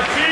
Martinez.